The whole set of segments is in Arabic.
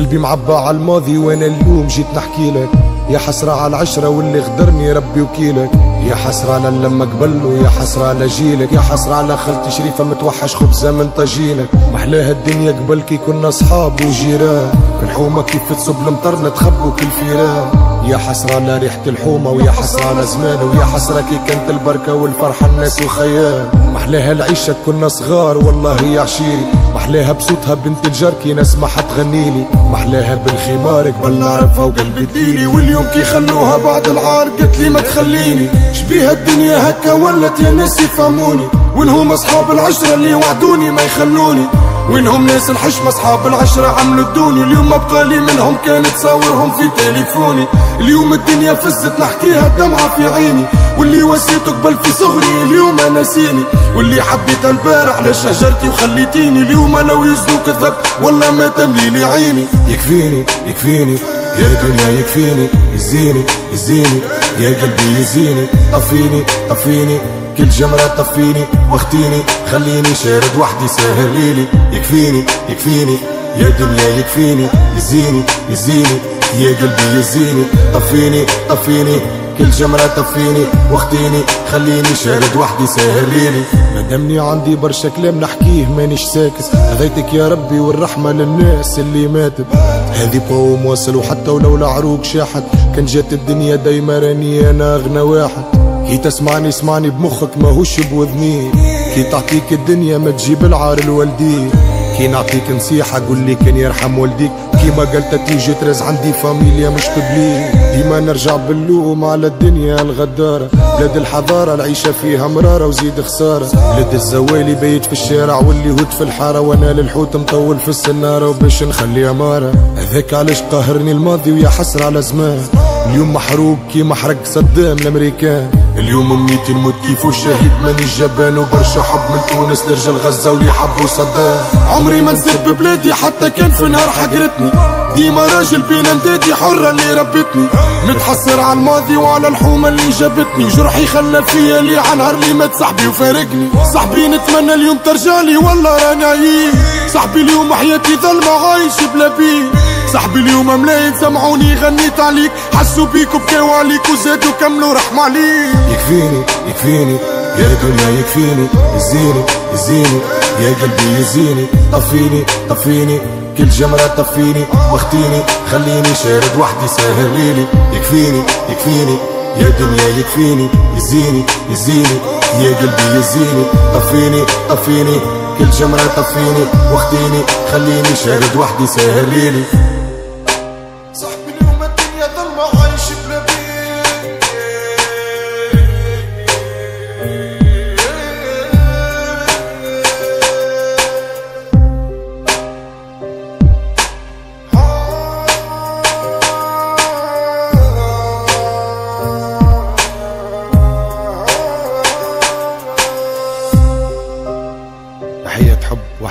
قلبي معبى على الماضي وأنا اليوم جيت نحكي لك. يا حسرة على العشرة واللي غدرني ربي وكيلك يا حسرة على لما قبل ويا حسرة على جيلك. يا حسرة على خالتي شريفة متوحش خبزة من طاجينك محلاها الدنيا قبل كي كنا صحاب وجيران. الحومة كيف تصب المطر نتخبوا كل فيران. يا حسرة على ريحة الحومة ويا حسرة على زمان ويا حسرة كي كانت البركة والفرحة الناس وخيال. محلاها العيشة كنا صغار والله يا عشيري. محلاها بصوتها بنت الجار كي نسمعها تغنيلي محلاها بالخمار قبل نعرفها وقلبي تديلي واليوم كي خلوها بعد العار قلت لي ما تخليني. شبيها الدنيا هكا ولت يا ناس يفهموني. وينهم أصحاب العشرة اللي وعدوني ما يخلوني. وينهم ناس الحشمة أصحاب العشرة عملوا الدوني اليوم ما بقالي منهم كانت تصورهم في تليفوني. اليوم الدنيا فزت نحكيها الدمعة في عيني. واللي وسيته قبل في صغري اليوم ناسيني واللي حبيت البارح لشجرتي وخليتيني. اليوم لو يزنوك كذب والله ما تملي لي عيني. يكفيني يكفيني يا دنيا يكفيني يزيني يزيني يا قلبي يزيني. طفيني طفيني كل جمرة طفيني واختيني خليني شارد وحدي سهل ليلي يكفيني يكفيني يا دنيا يكفيني. يزيني يزيني يا قلبي يزيني. طفيني طفيني كل جمرة طفيني واختيني. خليني شارد وحدي سهل ليلي مادامني عندي برشا كلام نحكيه مانيش ساكت. هديتك يا ربي والرحمة للناس اللي ماتت. هذه بوم واصل وحتى ولو العروق شاحت. كان جات الدنيا دايما راني أنا أغنى واحد. كي تسمعني اسمعني بمخك ماهوش بوذني. كي تعطيك الدنيا ما تجيب العار الوالدين كي نعطيك نصيحة قول لي كان يرحم والديك. كيما قلت تيجي ترز عندي فاميليا مش تبليك ديما نرجع باللوم على الدنيا الغدارة. بلاد الحضارة العيشة فيها مرارة وزيد خسارة. بلاد الزوالي بيت في الشارع واللي هود في الحارة. وأنا للحوت مطول في السنارة وباش نخلي عمارة. هذاك علاش قهرني الماضي ويا حسرة على زمان اليوم محروق كيما حرق صدام الأمريكان. اليوم امنيتي نموت كيف الشهيد ماني جبان وبرشا حب من تونس لرجال غزة واللي حبوا صدام. عمري ما نسيت ببلادي حتى كان في نهار حقرتني. ديما راجل بين أمدادي حرة اللي ربتني. متحسر على الماضي وعلى الحومة اللي جابتني. جرحي خلى فيا اللي على نهار اللي مات صاحبي وفارقني. صاحبي نتمنى اليوم ترجالي والله راني عييب صاحبي اليوم حياتي ظلمة عايش بلا بيه صاحبي اليوم ملايين سمعوني غنيت عليك. حسوا بيك وبكاو عليك وزادوا كملوا رحمة عليك. يكفيني يكفيني يا دنيا يكفيني يزيني يزيني يا قلبي يزيني. طفيني طفيني كل جمرة طفيني. واختيني خليني شارد وحدي سهل ليلي يكفيني يكفيني يا دنيا يكفيني. يزيني يزيني يا قلبي يزيني. طفيني طفيني كل جمرة طفيني. واختيني خليني شارد وحدي سهل ليلي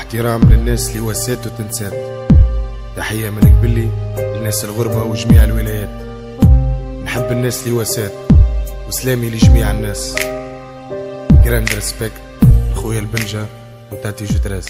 حب واحترام للناس اللي وسات وتنسات تحية من قبلي للناس الغربة وجميع الولايات. نحب الناس اللي وسات وسلامي لجميع الناس. جراند ريسبكت خويا البنجة وتاتي جتراس